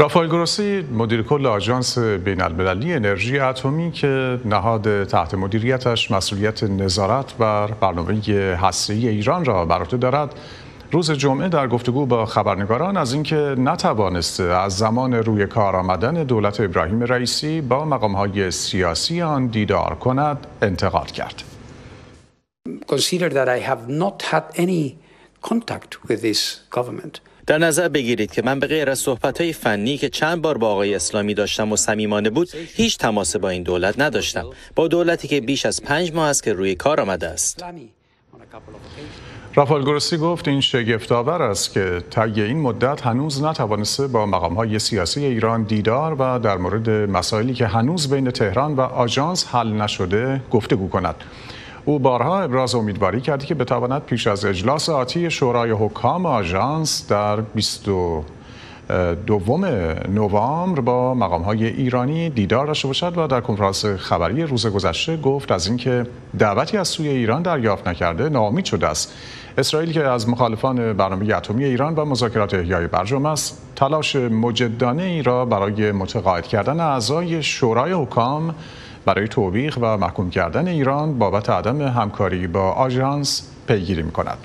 رافائل گروسی مدیر کل آژانس بین المللی انرژی اتمی که نهاد تحت مدیریتش مسئولیت نظارت بر برنامه هسته‌ای ایران را بر عهده دارد روز جمعه در گفتگو با خبرنگاران از اینکه نتوانسته از زمان روی کار آمدن دولت ابراهیم رئیسی با مقامهای سیاسی آن دیدار کند انتقاد کرد. That I have not had any contact with this government. در نظر بگیرید که من به غیر از صحبت فنی که چند بار با آقای اسلامی داشتم و صمیمانه بود هیچ تماس با این دولت نداشتم. با دولتی که بیش از پنج ماه است که روی کار آمده است. رافال گروسی گفت این شگفتآور است که طی این مدت هنوز نتوانسته با مقامهای سیاسی ایران دیدار و در مورد مسائلی که هنوز بین تهران و آژانس حل نشده گفتگو کند. او بارها ابراز امیدواری کرد که بتواند پیش از اجلاس آتی شورای حکام آژانس در 20 دوم نوامبر با مقام های ایرانی دیدار داشته باشد و در کنفرانس خبری روز گذشته گفت از اینکه دعوتی از سوی ایران دریافت نکرده ناامید شده است. اسرائیل که از مخالفان برنامه اتمی ایران و مذاکرات احیای برجام است تلاش مجدانه ای را برای متقاعد کردن اعضای شورای حکام برای توبیخ و محکوم کردن ایران بابت عدم همکاری با آژانس پیگیری می کند.